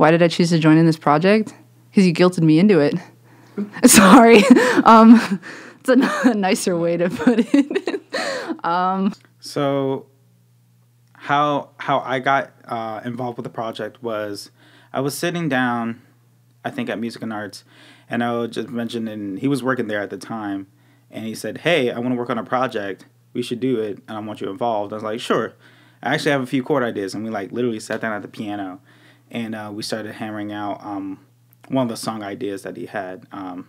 why did I choose to join in this project? Because you guilted me into it. Sorry. Um, it's a, nicer way to put it. So, how how I got uh, involved with the project was I was sitting down, I think at Music and Arts, and I was just mentioning he was working there at the time, and he said, "Hey, I want to work on a project. We should do it, and I want you involved." I was like, "Sure." I actually have a few chord ideas, and we like literally sat down at the piano, and uh, we started hammering out um, one of the song ideas that he had. Um,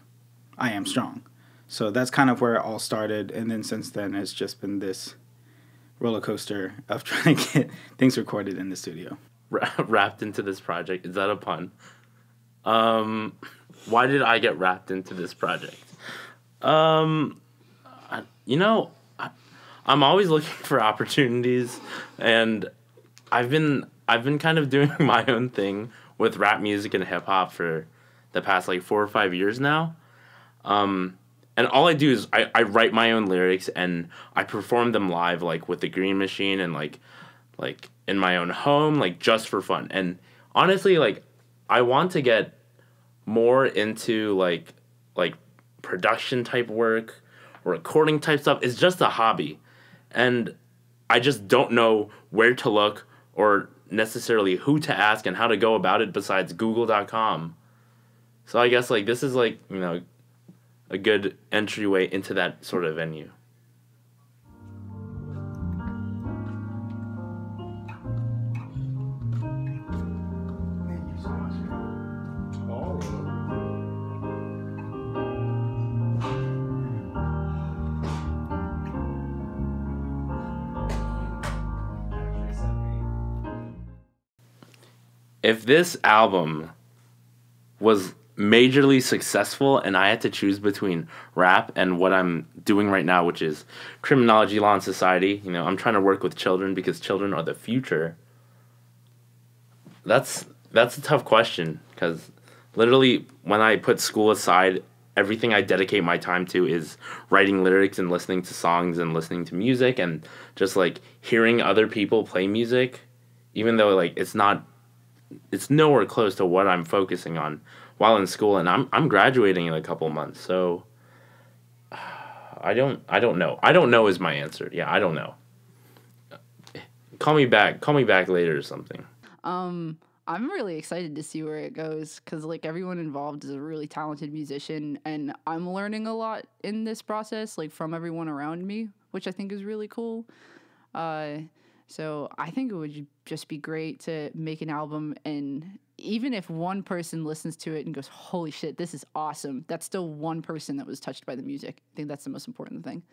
I am strong. So that's kind of where it all started, and then since then it's just been this roller coaster of trying to get things recorded in the studio. Ra- wrapped into this project. Is that a pun? Um, why did I get wrapped into this project? Um, I, you know, I, I'm always looking for opportunities, and I've been I've been kind of doing my own thing with rap music and hip hop for the past like four or five years now. Um, and all I do is I, I write my own lyrics and I perform them live like with the Green Machine and like like in my own home like just for fun. And honestly like I want to get more into like like production type work, recording type stuff. It's just a hobby. And I just don't know where to look or necessarily who to ask and how to go about it besides google.com. So I guess like this is like, you know, a good entryway into that sort of venue. If this album was majorly successful and I had to choose between rap and what I'm doing right now, which is criminology, law, and society, you know, I'm trying to work with children because children are the future. That's that's a tough question because literally when I put school aside, everything I dedicate my time to is writing lyrics and listening to songs and listening to music and just like hearing other people play music, even though like it's not it's nowhere close to what I'm focusing on while in school and I'm I'm graduating in a couple months. So I don't I don't know. I don't know is my answer. Yeah, I don't know. Call me back. Call me back later or something. Um, I'm really excited to see where it goes because like everyone involved is a really talented musician, and I'm learning a lot in this process, like from everyone around me, which I think is really cool. Uh, so I think it would just be great to make an album, and even if one person listens to it and goes, "Holy shit, this is awesome," that's still one person that was touched by the music. I think that's the most important thing.